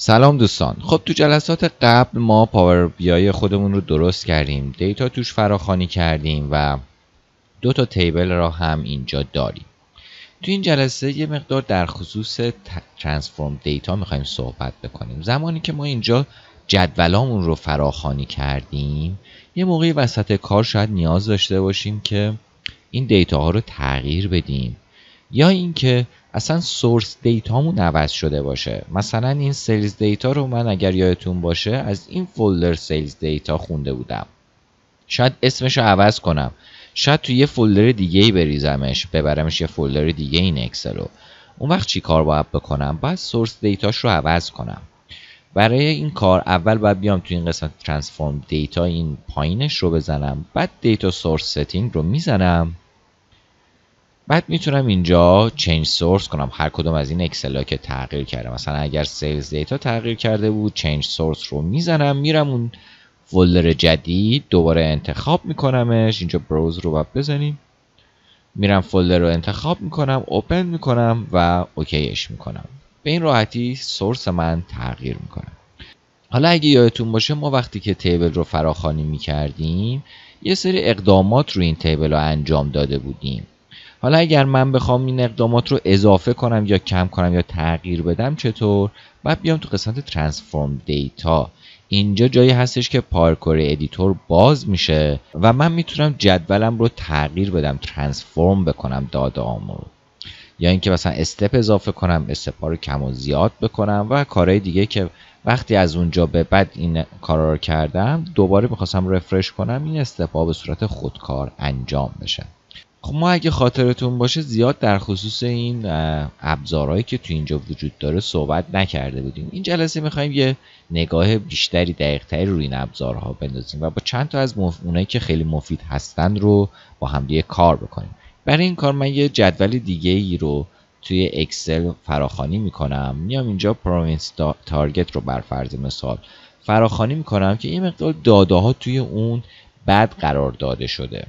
سلام دوستان. خب تو جلسات قبل ما Power BI خودمون رو درست کردیم. data توش فراخوانی کردیم و دو تا table را هم اینجا داریم. تو این جلسه یه مقدار در خصوص transform data می‌خوایم صحبت بکنیم. زمانی که ما اینجا جدولامون رو فراخوانی کردیم یه موقعی وسط کار شاید نیاز داشته باشیم که این data ها رو تغییر بدیم. یا اینکه اصلا source data مون عوض شده باشه. مثلا این sales data رو من اگر یادتون باشه از این folder sales data خونده بودم. شاید اسمش رو عوض کنم. شاید تو یه folder دیگه ای بریزمش ببرمش یه folder دیگه این Excel رو. اون وقت چی کار باید بکنم؟ باید source data ش رو عوض کنم. برای این کار اول باید بیام تو این قسمت transform data این پایینش رو بزنم. بعد data source setting رو می‌زنم. بعد می‌تونم اینجا change source کنم. هر کدوم از این Excel ها که تغییر کرده مثلا اگر sales data تغییر کرده بود change source رو می‌زنم میرم اون folder جدید دوباره انتخاب میکنمش. اینجا browse رو باید بزنیم. میرم folder رو انتخاب می‌کنم open می‌کنم و OK ش می‌کنم. به این راحتی source من تغییر می‌کنم حالا اگه یادتون باشه ما وقتی که table رو فراخوانی می‌کردیم یه سری اقدامات رو این table رو انجام داده بودیم. حالا اگر من بخوام این اقدامات رو اضافه کنم یا کم کنم یا تغییر بدم چطور؟ باید بیام تو قسمت transform data اینجا جایی هستش که Power Query Editor باز میشه و من می‌تونم جدولم رو تغییر بدم transform بکنم داده رو یا اینکه مثلا step اضافه کنم step رو کم و زیاد بکنم و کارهای دیگه که وقتی از اونجا به بعد این کارا رو کردم دوباره می‌خواستم رفرش کنم این استپ به صورت خودکار انجام بشه. خب ما اگه خاطرتون باشه زیاد در خصوص این ابزارهایی که تو اینجا وجود داره صحبت نکرده بودیم. این جلسه می‌خوایم یه نگاه بیشتری دقیقتری روی این ابزارها بندازیم و با چند تا از اونایی که خیلی مفید هستند رو با هم دیگه کار بکنیم. برای این کار من یه جدول دیگه ای رو توی Excel فراخوانی می‌کنم. میام اینجا province target رو بر فرض مثال فراخوانی می‌کنم که این مقدار داده ها توی اون بد قرار داده شده.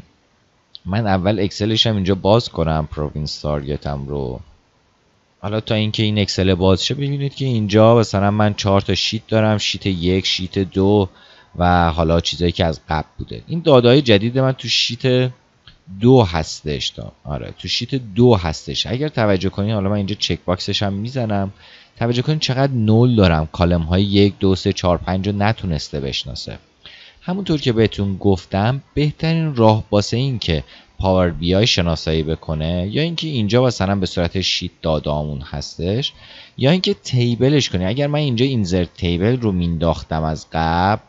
من اول Excel ش هم اینجا باز کنم province target م رو. حالا تا اینکه این Excel باز شه ببینید که اینجا مثلا من چهار تا sheet دارم sheet یک sheet دو و حالا چیزایی که از قبل بوده. این دادای جدید من تو sheet دو هستش تا. آره تو sheet دو هستش. اگر توجه کنید حالا من اینجا checkbox ش هم می‌زنم. توجه کنید چقدر null دارم. column های یک دو سه چهار پنج رو نتونسته بشناسه. همونطور که بهتون گفتم بهترین راه باسه این که Power BI شناسایی بکنه یا اینکه اینجا مثلا به صورت sheet دادامون هستش یا اینکه table ش کنه اگر من اینجا insert table رو مینداختم از قبل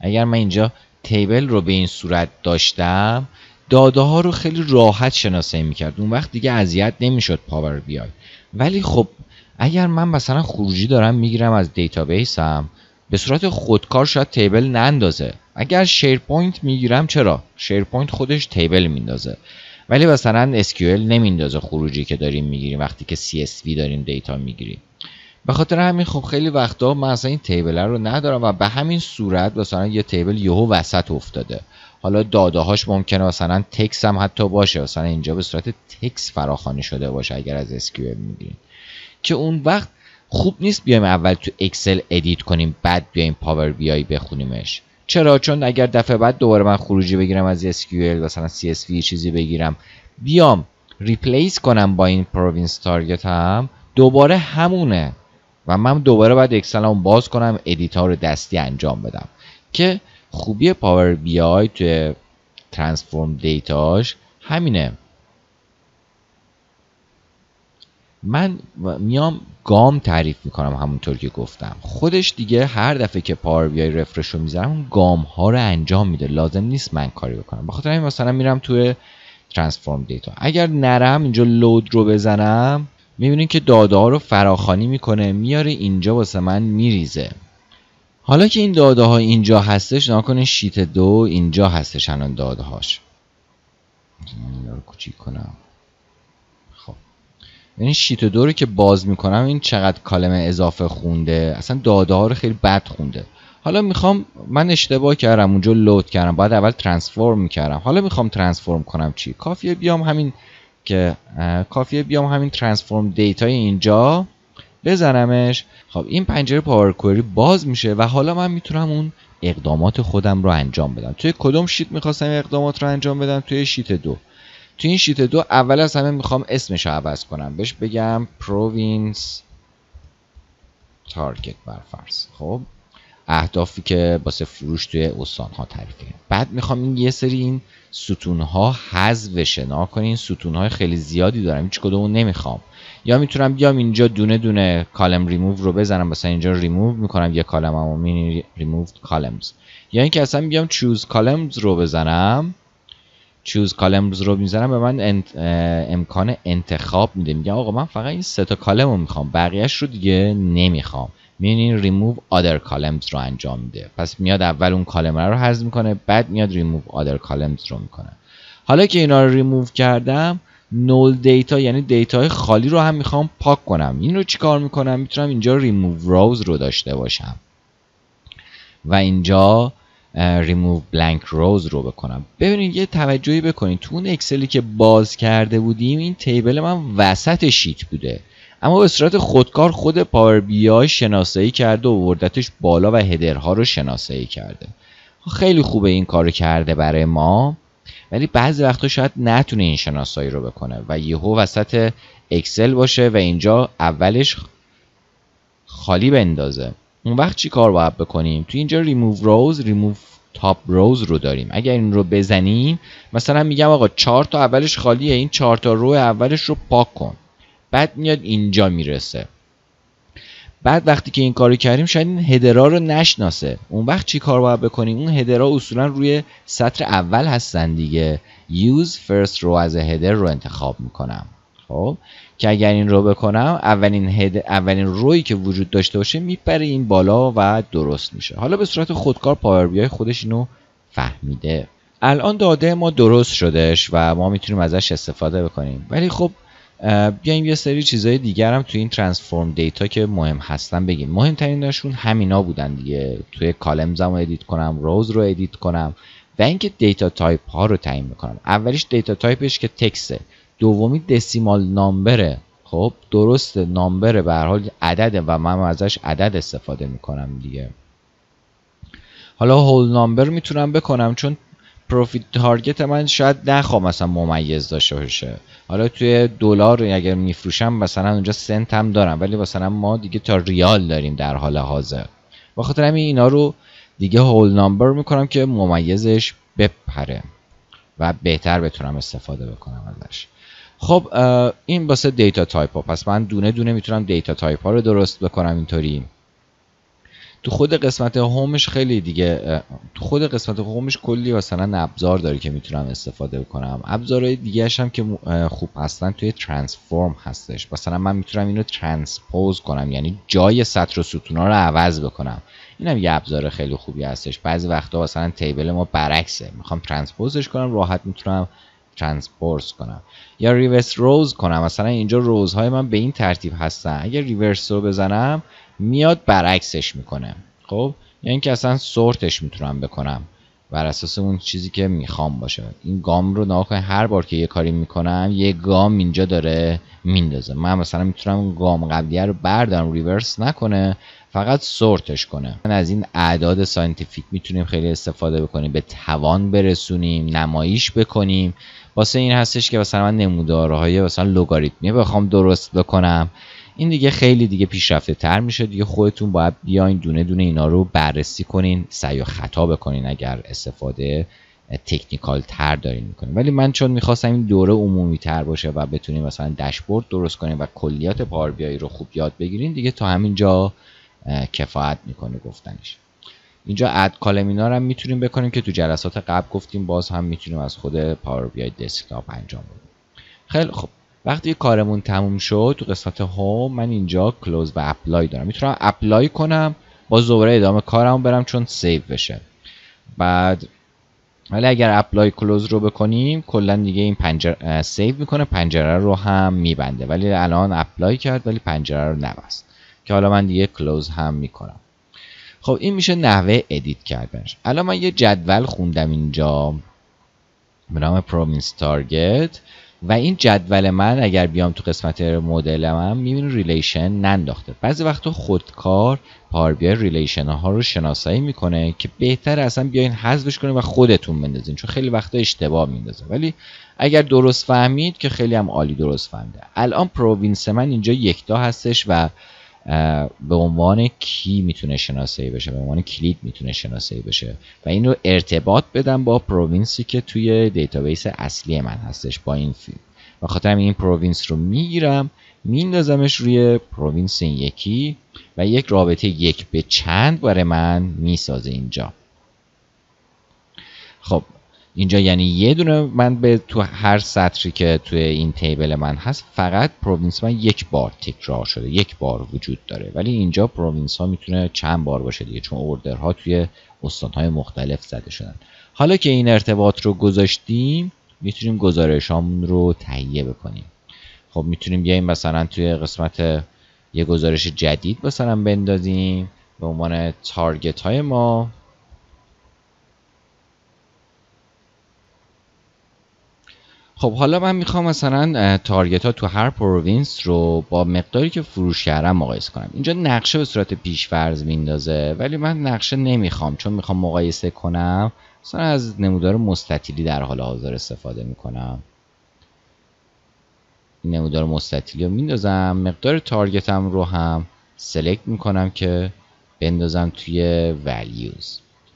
اگر من اینجا table رو به این صورت داشتم داده ها رو خیلی راحت شناسایی می‌کرد. اون وقت دیگه اذیت نمی‌شد Power BI ولی خب اگر من مثلا خروجی دارم می‌گیرم از database م. به صورت خودکار شاید table نندازه. اگر SharePoint می‌گیرم چرا؟ SharePoint خودش table میندازه. ولی مثلا SQL نمیندازه خروجی که داریم می‌گیریم وقتی که CSV داریم data می‌گیریم. به خاطر همین خب خیلی وقتا من اصلا این table رو ندارم و به همین صورت مثلا یه table یهو وسط افتاده. حالا داده هاش ممکنه مثلا تکس هم حتی باشه مثلا اینجا به صورت تکس فراخوانی شده باشه اگر از SQL می‌گیریم. که اون وقت خوب نیست بیایم اول تو Excel edit کنیم بعد بیایم Power BI بخونیمش. چرا؟ چون اگر دفعه بعد دوباره من خروجی بگیرم از SQL مثلا CSV چیزی بگیرم بیام replace کنم با این province target هم دوباره همونه. و من دوباره باید Excel هم باز کنم edit ار دستی انجام بدم. که خوبی Power BI توی transform data ش همینه. من میام گام تعریف می‌کنم همونطور که گفتم. خودش دیگه هر دفعه که Power BI refresh رو می‌زنم اون گام ها رو انجام میده. لازم نیست من کاری بکنم. بخاطر همین مثلا میرم توی ترانسفورم دیتا اگر نرم اینجا لود رو بزنم می‌بینید که داده ها رو فراخانی می‌کنه میاره اینجا واسه من میریزه. حالا که این داده ها اینجا هستش نکنه شیت دو اینجا هستش الان داده هاش کوچیک کنم. این شیت دو رو که باز می‌کنم این چقدر کلمه اضافه خونده؟ اصلا داده ها رو خیلی بد خونده. حالا می‌خوام من اشتباه کردم اونجا لود کردم باید اول ترانسفورم می‌کردم. حالا می‌خوام ترانسفورم کنم چی؟ کافیه بیام همین که کافیه بیام همین transform data ی اینجا بزنمش. خب این پنجره Power Query باز میشه و حالا من می‌تونم اون اقدامات خودم رو انجام بدم. توی کدوم sheet می‌خواستم اقدامات رو انجام بدم؟ توی sheet دو. توی این sheet دو اول از همه می‌خوام اسمش رو عوض کنم. بهش بگم province target برفرض خب؟ اهدافی که واسه فروش توی استان ها تعریف بعد می‌خوام این یه سری این ستون ها حذف شن نگا کنین ستون های خیلی زیادی دارم. هیچ کدوم نمی‌خوام. یا می‌تونم بیام اینجا دونه دونه column ریموو رو بزنم. مثلا اینجا ریموو می‌کنم یه کالم هم مینی ریموو کالمز یا اینکه اصلا بیام choose columns رو بزنم. choose columns رو می‌زنم به من امکان انتخاب میده. میگم آقا من فقط این سه تا column رو می‌خوام بقیهش رو دیگه نمی‌خوام. می‌بینین ریموو آدر کالمز رو انجام میده. پس میاد اول اون column رو حذف می‌کنه بعد میاد ریموو آدر کالمز رو می‌کنه. حالا که اینا رو ریموو کردم null data یعنی data ی خالی رو هم می‌خوام پاک کنم. این رو چیکار می‌کنم؟ می‌تونم اینجا ریموو روز رو داشته باشم. و اینجا ریموو بلانک روز رو بکنم. ببینید یه توجهی بکنید. تو اون اکسلی که باز کرده بودیم این table من وسط sheet بوده. اما به صورت خودکار خود Power BI شناسایی کرده و آوردتش بالا و header ها رو شناسایی کرده. خیلی خوبه این کار کرده برای ما. ولی بعضی وقتا شاید نتونه این شناسایی رو بکنه و یهو وسط اکسل باشه و اینجا اولش خالی بندازه. اون وقت چی کار باید بکنیم؟ تو اینجا ریموو روز ریموو تاپ روز رو داریم. اگر این رو بزنیم مثلا میگم آقا چهار تا اولش خالیه این چهار تا رو اولش رو پاک کن. بعد میاد اینجا می‌رسه. بعد وقتی که این کارو کردیم شاید این هدرا رو نشناسه. اون وقت چی کار باید بکنیم؟ اون هدرا اصولا روی سطر اول هستن دیگه. Use first row از هدر رو انتخاب می‌کنم. خب که اگر این رو بکنم اولین هد... اولین روی که وجود داشته باشه میپره این بالا و درست میشه. حالا به صورت خودکار پاور بی خودش اینو فهمیده. الان داده ما درست شدش و ما می‌تونیم ازش استفاده بکنیم. ولی خب بیایم یه سری چیزهای دیگر هم توی این transform data که مهم هستن بگیم. مهمترینشون همینا بودن دیگه. توی columns رو edit کنم rows رو edit کنم و اینکه data type ها رو تعیین می‌کنم. اولیش data type ش که text ه دومی decimal number ه خب درست number ه به هر حال عدده و من ازش عدد استفاده می‌کنم دیگه. حالا whole number می‌تونم بکنم چون profit target من شاید نخوام مثلا ممیز داشته باشه. حالا توی دلار اگر میفروشم مثلا اونجا سنت هم دارم ولی مثلا ما دیگه تا ریال داریم در حال حاضر. به خاطر همین اینا رو دیگه whole number می‌کنم که ممیزش بپره و بهتر بتونم استفاده بکنم ازش. خب این واسه data type ها. پس من دونه دونه می‌تونم data type ها رو درست بکنم اینطوری. تو خود قسمت home ش خیلی دیگه تو خود قسمت home ش کلی مثلا ابزار داره که می‌تونم استفاده کنم. ابزارهای دیگه هم که خوب هستن توی transform هستش. مثلا من می‌تونم اینو transpose کنم یعنی جای سطر و ستونا رو عوض بکنم. اینم یه ابزار خیلی خوبی هستش. بعضی وقتا مثلا table ما برعکسه. می‌خوام transpose ش کنم راحت می‌تونم transpose کنم. یا reverse rows کنم. مثلا اینجا row های من به این ترتیب هستن. اگر reverse رو بزنم میاد برعکسش می‌کنه. خب؟ یا اینکه اصلا sort ش می‌تونم بکنم. بر اساس اون چیزی که می‌خوام باشه. این گام رو نگاه هر بار که یه کاری می‌کنم یه گام اینجا داره میندازه. من مثلا می‌تونم گام قبلیه رو بردارم. reverse نکنه. فقط sort ش کنه. من از این اعداد scientific می‌تونیم خیلی استفاده بکنیم به توان برسونیم نمایش بکنیم. واسه این هستش که مثلا من نمودارهای مثلا لوگاریتمی بخوام درست بکنم. این دیگه خیلی دیگه پیشرفته تر میشه دیگه. خودتون باید بیاین دونه دونه اینا رو بررسی کنین سعی و خطا بکنین اگر استفاده technical تر دارین می‌کنین. ولی من چون می‌خواستم این دوره عمومی تر باشه و بتونین مثلا داشبورد درست کنین و کلیات Power رو خوب یاد بگیرین دیگه تا همینجا کفایت می‌کنه گفتنش. اینجا add column اینا رو هم می‌تونیم بکنیم که تو جلسات قبل گفتیم باز هم می‌تونیم از خود Power BI Desktop انجام بدیم. خیلی خب وقتی کارمون تموم شد تو قسمت home من اینجا close و apply دارم. می‌تونم apply کنم با دوباره ادامه کارم برم چون save بشه. بعد ولی اگر apply close رو بکنیم کلا دیگه این پنجره save می‌کنه پنجره رو هم میبنده. ولی الان apply کرد ولی پنجره رو نبست. که حالا من دیگه close هم می‌کنم. خب این میشه نحوه edit کردنش. الان من یه جدول خوندم اینجا به نام province target و این جدول من اگر بیام تو قسمت مدل من می‌بینی relation ننداخته. بعضی وقتا خودکار پاور بی relation ها رو شناسایی می‌کنه که بهتر اصلا بیاین حذفش کنین و خودتون بندازین چون خیلی وقتا اشتباه میندازه. ولی اگر درست فهمید که خیلی هم عالی درست فهمیده. الان province من اینجا یکتا هستش و به عنوان key می‌تونه شناسایی بشه؟ به عنوان کلید می‌تونه شناسایی بشه؟ و این رو ارتباط بدم با province ی که توی database اصلی من هستش با این field. به خاطر این province رو می‌گیرم میندازمش روی province این یکی و یک رابطه یک به چند برای من می‌سازه اینجا. خب اینجا یعنی یه دونه من به تو هر سطری که توی این table من هست فقط province من یک بار تکرار شده یک بار وجود داره. ولی اینجا province ها می‌تونه چند بار باشه دیگه چون order ها توی استان های مختلف زده شدن. حالا که این ارتباط رو گذاشتیم می‌تونیم گزارشامون رو تهیه بکنیم. خب می‌تونیم بیایم مثلا توی قسمت یه گزارش جدید مثلا بندازیم به عنوان target های ما. خب حالا من می‌خوام مثلا target ها تو هر province رو با مقداری که فروش کردم مقایسه کنم. اینجا نقشه به صورت پیش فرض میندازه ولی من نقشه نمی‌خوام چون می‌خوام مقایسه کنم. مثلا از نمودار مستطیلی در حال حاضر استفاده می‌کنم. این نمودار مستطیلی رو میندازم. مقدار تارگتم رو هم سلکت می‌کنم که بندازم توی values.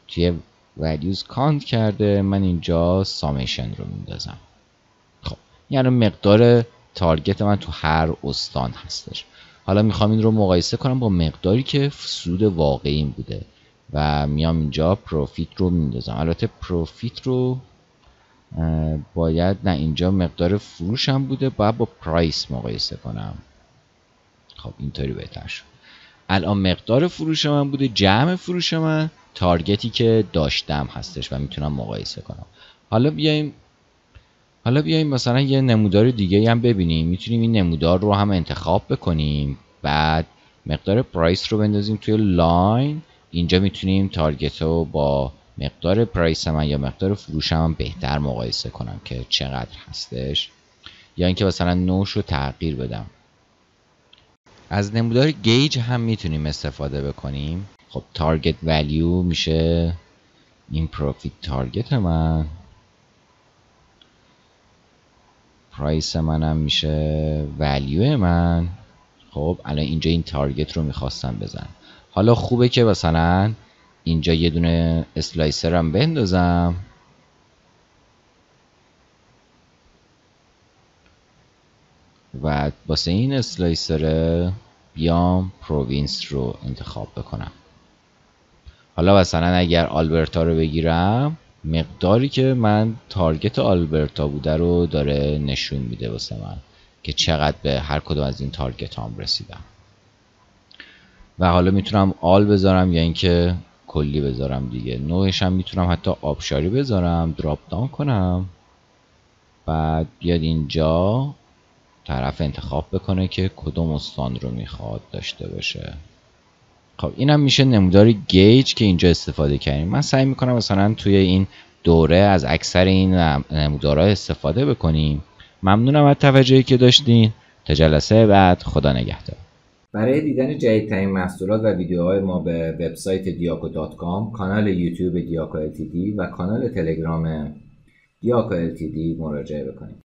توی values کانت کرده من اینجا سامیشن رو میندازم. یعنی مقدار تارگت من تو هر استان هستش. حالا می‌خوام این رو مقایسه کنم با مقداری که سود واقعی بوده و میام اینجا پروفیت رو میندازم. البته پروفیت رو باید نه اینجا مقدار فروشم بوده باید با پرایس مقایسه کنم. خب اینطوری بهتر شد. الان مقدار فروش من بوده جمع فروش من تارگتی که داشتم هستش و می‌تونم مقایسه کنم. حالا بیایم حالا بیایم مثلا یه نمودار دیگه هم ببینیم. می‌تونیم این نمودار رو هم انتخاب بکنیم. بعد مقدار price رو بندازیم توی line. اینجا می‌تونیم target رو با مقدار price من یا مقدار فروش هم بهتر مقایسه کنم که چقدر هستش. یا اینکه مثلا نوعش رو تغییر بدم. از نمودار gauge هم می‌تونیم استفاده بکنیم. خب target value میشه این profit target من. price منم میشه value من. خب الان اینجا این target رو می‌خواستم بزن حالا خوبه که مثلا اینجا یه دونه slicer هم بندازم. و واسه این slicer بیام province رو انتخاب بکنم. حالا مثلا اگر آلبرتا رو بگیرم مقداری که من تارگت آلبرتا بوده رو داره نشون میده واسه من که چقدر به هر کدوم از این تارگت هم رسیدم. و حالا می‌تونم آل بذارم یا اینکه کلی بذارم دیگه. نوعش هم می‌تونم حتی آبشاری بذارم دراپ داون کنم. بعد بیاد اینجا طرف انتخاب بکنه که کدوم استان رو می‌خواد داشته باشه. خب اینم میشه نمودار گیج که اینجا استفاده کردیم. من سعی می‌کنم مثلا توی این دوره از اکثر این نمودارها استفاده بکنیم. ممنونم از توجهی که داشتین. تا جلسه بعد خدا نگهدار. برای دیدن جدیدترین محصولات و ویدیوهای ما به وبسایت کام، کانال یوتیوب دیاکو و کانال تلگرام دیاکو مراجعه بکنید.